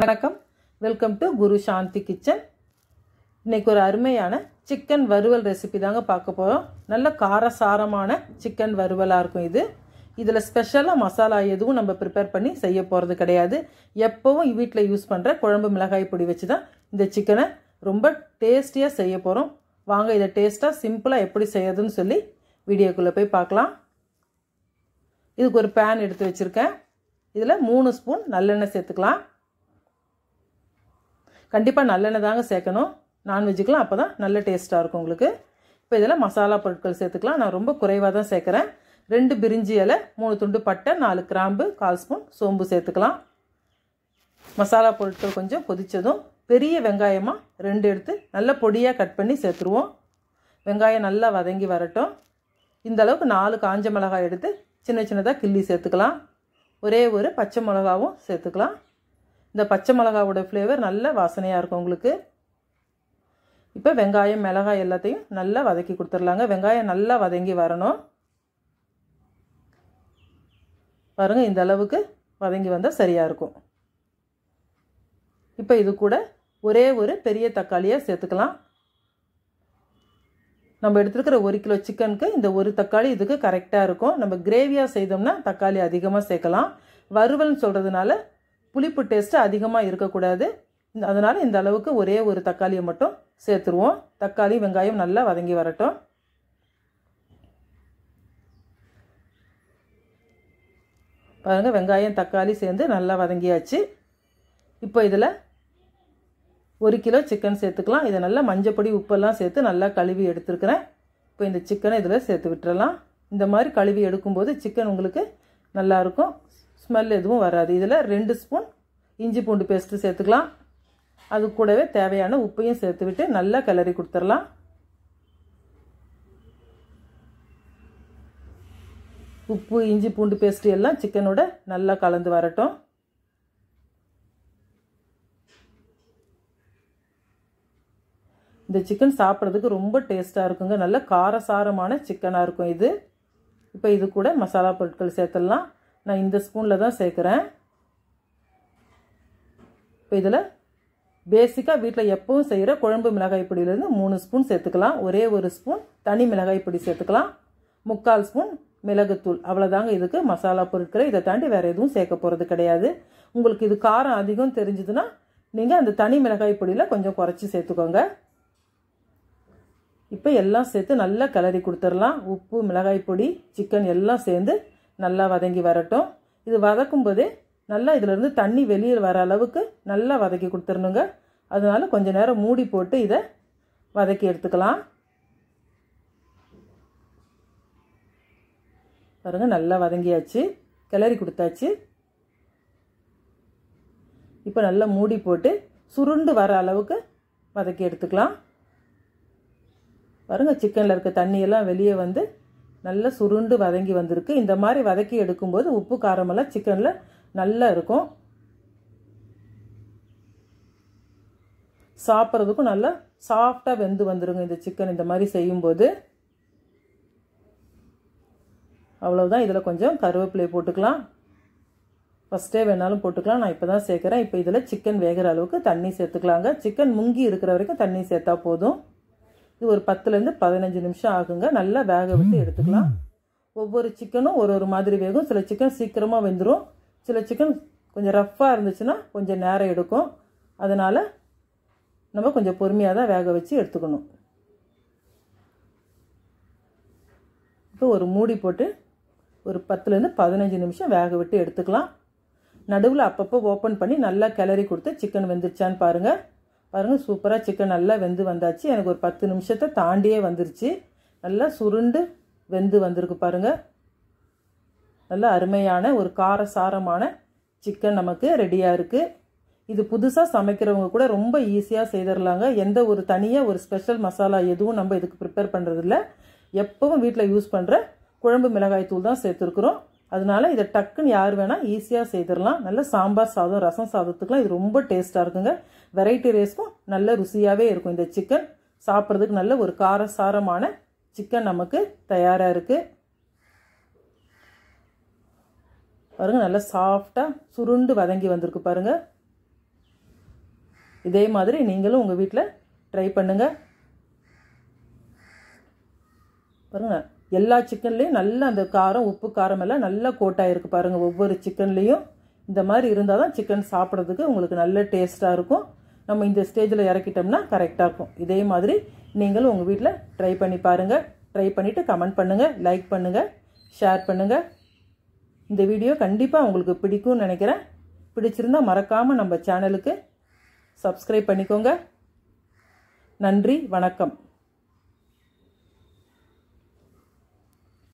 வணக்கம். Welcome to Guru Shanthi kitchen இன்றைக்கி ஒரு அருமையான சிக்கன் வறுவல் ரெசிபி தாங்க பார்க்க போகிறோம் நல்ல காரசாரமான சிக்கன் வறுவலாக இருக்கும் இது. இதில் ஸ்பெஷலாக மசாலா எதுவும் நம்ம ப்ரிப்பேர் பண்ணி செய்ய போகிறது கிடையாது. எப்போவும் வீட்டில் யூஸ் பண்ணுற குழம்பு மிளகாய் பொடி வச்சு தான் இந்த சிக்கனை ரொம்ப டேஸ்டியாக செய்ய போகிறோம் வாங்க இதை டேஸ்ட்டாக சிம்பிளாக எப்படி செய்யறதுன்னு சொல்லி வீடியோக்குள்ளே போய் பார்க்கலாம். இதுக்கு ஒரு பேன் எடுத்து வச்சுருக்கேன். இதில் மூணு ஸ்பூன் நல்லெண்ணெய் சேர்த்துக்கலாம். கண்டிப்பாக நல்லெண்ணெய் தாங்க சேர்க்கணும். நான்வெஜ்ஜுக்கெலாம் அப்போ தான் நல்ல டேஸ்ட்டாக இருக்கும் உங்களுக்கு. இப்போ இதில் மசாலா பொருட்கள் சேர்த்துக்கலாம். நான் ரொம்ப குறைவாக தான் சேர்க்குறேன். ரெண்டு பிரிஞ்சி இலை மூணு துண்டு பட்டை நாலு கிராம்பு கால் ஸ்பூன் சோம்பு சேர்த்துக்கலாம். மசாலா பொருட்கள் கொஞ்சம் கொதித்ததும் பெரிய வெங்காயமாக ரெண்டு எடுத்து நல்ல பொடியாக கட் பண்ணி சேர்த்துருவோம். வெங்காயம் நல்லா வதங்கி வரட்டும். இந்த அளவுக்கு நாலு காஞ்ச மிளகாய் எடுத்து சின்ன சின்னதாக கிள்ளி சேர்த்துக்கலாம். ஒரே ஒரு பச்சை மிளகாவும் சேர்த்துக்கலாம். இந்த பச்சை மிளகாவோட ஃப்ளேவர் நல்ல வாசனையாக இருக்கும் உங்களுக்கு. இப்போ வெங்காயம் மிளகாய் எல்லாத்தையும் நல்லா வதக்கி கொடுத்துர்லாங்க வெங்காயம் நல்லா வதங்கி வரணும். பாருங்கள் இந்த அளவுக்கு வதங்கி வந்தால் சரியாக இருக்கும். இப்போ இது கூட ஒரே ஒரு பெரிய தக்காளியாக சேர்த்துக்கலாம். நம்ம எடுத்துருக்கிற ஒரு கிலோ சிக்கனுக்கு இந்த ஒரு தக்காளி இதுக்கு கரெக்டாக இருக்கும். நம்ம கிரேவியாக செய்தோம்னா தக்காளி அதிகமாக சேர்க்கலாம். வறுவல்னு சொல்கிறதுனால புளிப்பு டேஸ்ட்டு அதிகமாக இருக்கக்கூடாது. அதனால் இந்த அளவுக்கு ஒரே ஒரு தக்காளியை மட்டும் சேர்த்துருவோம். தக்காளி வெங்காயம் நல்லா வதங்கி வரட்டும். பாருங்கள் வெங்காயம் தக்காளி சேர்ந்து நல்லா வதங்கியாச்சு. இப்போ இதில் ஒரு கிலோ சிக்கன் சேர்த்துக்கலாம். இதை நல்லா மஞ்சப்பொடி உப்பெல்லாம் சேர்த்து நல்லா கழுவி எடுத்துருக்கிறேன். இப்போ இந்த சிக்கனை இதில் சேர்த்து விட்டுறலாம். இந்த மாதிரி கழுவி எடுக்கும்போது சிக்கன் உங்களுக்கு நல்லாயிருக்கும் ஸ்மெல் எதுவும் வராது. இதில் ரெண்டு ஸ்பூன் இஞ்சி பூண்டு பேஸ்ட்டு சேர்த்துக்கலாம். அது கூடவே தேவையான உப்பையும் சேர்த்து விட்டு நல்லா கிளறி கொடுத்துடலாம். உப்பு இஞ்சி பூண்டு பேஸ்ட்டு எல்லாம் சிக்கனோட நல்லா கலந்து வரட்டும். இந்த சிக்கன் சாப்பிட்றதுக்கு ரொம்ப டேஸ்ட்டாக இருக்குங்க. நல்ல காரசாரமான சிக்கனாக இருக்கும் இது. இப்போ இது கூட மசாலா பொருட்கள் சேர்த்துடலாம். நான் இந்த ஸ்பூனில் தான் சேர்க்குறேன். இப்போ இதில் பேசிக்காக வீட்டில் எப்பவும் செய்கிற குழம்பு மிளகாய் பொடியிலேருந்து மூணு ஸ்பூன் சேர்த்துக்கலாம். ஒரே ஒரு ஸ்பூன் தனி மிளகாய் பொடி சேர்த்துக்கலாம். முக்கால் ஸ்பூன் மிளகுத்தூள். அவ்வளோதாங்க இதுக்கு மசாலா பொருட்களை. இதை தாண்டி வேறு எதுவும் சேர்க்க போகிறது கிடையாது. உங்களுக்கு இது காரம் அதிகம் தெரிஞ்சதுன்னா நீங்கள் அந்த தனி மிளகாய் பொடியில் கொஞ்சம் குறைச்சி சேர்த்துக்கோங்க. இப்போ எல்லாம் சேர்த்து நல்லா கிளறி கொடுத்துடலாம். உப்பு மிளகாய் பொடி சிக்கன் எல்லாம் சேர்ந்து நல்லா வதங்கி வரட்டும். இது வதக்கும் போதே நல்லா இதிலேருந்து தண்ணி வெளியில் வர அளவுக்கு நல்லா வதக்கி கொடுத்துடணுங்க. அதனால கொஞ்சம் நேரம் மூடி போட்டு இதை வதக்கி எடுத்துக்கலாம். பாருங்கள் நல்லா வதங்கியாச்சு. கிளறி கொடுத்தாச்சு. இப்போ நல்லா மூடி போட்டு சுருண்டு வர அளவுக்கு வதக்கி எடுத்துக்கலாம். பாருங்கள் சிக்கனில் இருக்க தண்ணியெல்லாம் வெளியே வந்து நல்லா சுருண்டு வதங்கி வந்திருக்கு. இந்த மாதிரி வதக்கி எடுக்கும்போது உப்பு காரமெல்லாம் சிக்கனில் நல்லா இருக்கும். சாப்பிட்றதுக்கும் நல்லா சாஃப்டாக வெந்து வந்துருங்க இந்த சிக்கன் இந்த மாதிரி செய்யும்போது. அவ்வளோதான் இதில் கொஞ்சம் கருவேப்பிலை போட்டுக்கலாம். ஃபஸ்ட்டே வேணாலும் போட்டுக்கலாம். நான் இப்போ தான் சேர்க்குறேன். இப்போ இதில் சிக்கன் வேகிற அளவுக்கு தண்ணி சேர்த்துக்கலாங்க. சிக்கன் முங்கி இருக்கிற வரைக்கும் தண்ணி சேர்த்தா போதும். இது ஒரு பத்துலேருந்து பதினஞ்சு நிமிஷம் ஆகுங்க. நல்லா வேக விட்டு எடுத்துக்கலாம். ஒவ்வொரு சிக்கனும் ஒரு ஒரு மாதிரி வேகும். சில சிக்கன் சீக்கிரமாக வெந்துடும் சில சிக்கன் கொஞ்சம் ரஃப்பாக இருந்துச்சுன்னா கொஞ்சம் நேரம் எடுக்கும். அதனால் நம்ம கொஞ்சம் பொறுமையாக தான் வேக வச்சு எடுத்துக்கணும். இப்போ ஒரு மூடி போட்டு ஒரு பத்துலேருந்து பதினஞ்சு நிமிஷம் வேக விட்டு எடுத்துக்கலாம். நடுவில் அப்பப்போ ஓப்பன் பண்ணி நல்லா கிளறி கொடுத்து சிக்கன் வெந்துருச்சான்னு பாருங்கள் பாருங்கள் சூப்பராக சிக்கன் நல்லா வெந்து வந்தாச்சு. எனக்கு ஒரு பத்து நிமிஷத்தை தாண்டியே வந்துருச்சு. நல்லா சுருண்டு வெந்து வந்திருக்கு பாருங்கள் நல்ல அருமையான ஒரு காரசாரமான சிக்கன் நமக்கு ரெடியாக இருக்குது இது புதுசாக சமைக்கிறவங்க கூட ரொம்ப ஈஸியாக செய்திடலாங்க எந்த ஒரு தனியாக ஒரு ஸ்பெஷல் மசாலா எதுவும் நம்ம இதுக்கு ப்ரிப்பேர் பண்ணுறதில்ல எப்பவும் வீட்டில் யூஸ் பண்ணுற குழம்பு மிளகாய் தூள் தான் சேர்த்துருக்குறோம். அதனால இதை டக்குன்னு யார் வேணால் ஈஸியாக செய்திடலாம் நல்ல சாம்பார் சாதம் ரசம் சாதத்துக்குலாம் இது ரொம்ப டேஸ்ட்டாக இருக்குங்க. வெரைட்டி ரைஸ்க்கும் நல்ல ருசியாகவே இருக்கும். இந்த சிக்கன் சாப்பிட்றதுக்கு நல்ல ஒரு காரசாரமான சிக்கன் நமக்கு தயாராக இருக்குது பாருங்கள் நல்லா சாஃப்டாக சுருண்டு வதங்கி வந்திருக்கு பாருங்கள் இதே மாதிரி நீங்களும் உங்கள் வீட்டில் ட்ரை பண்ணுங்கள் பாருங்கள் எல்லா சிக்கன்லேயும் நல்ல அந்த காரம் உப்பு காரம் எல்லாம் நல்லா கோட்டாயிருக்கு பாருங்கள் ஒவ்வொரு சிக்கன்லேயும் இந்த மாதிரி இருந்தால் தான் சிக்கன் சாப்பிட்றதுக்கு உங்களுக்கு நல்ல டேஸ்ட்டாக இருக்கும். நம்ம இந்த ஸ்டேஜில் இறக்கிட்டோம்னா கரெக்டாக இருக்கும். இதே மாதிரி நீங்களும் உங்கள் வீட்டில் ட்ரை பண்ணி பாருங்கள் ட்ரை பண்ணிவிட்டு கமெண்ட் பண்ணுங்கள் லைக் பண்ணுங்கள் ஷேர் பண்ணுங்கள் இந்த வீடியோ கண்டிப்பாக உங்களுக்கு பிடிக்கும்னு நினைக்கிறேன். பிடிச்சிருந்தா மறக்காமல் நம்ம சேனலுக்கு சப்ஸ்கிரைப் பண்ணிக்கோங்க. நன்றி வணக்கம்.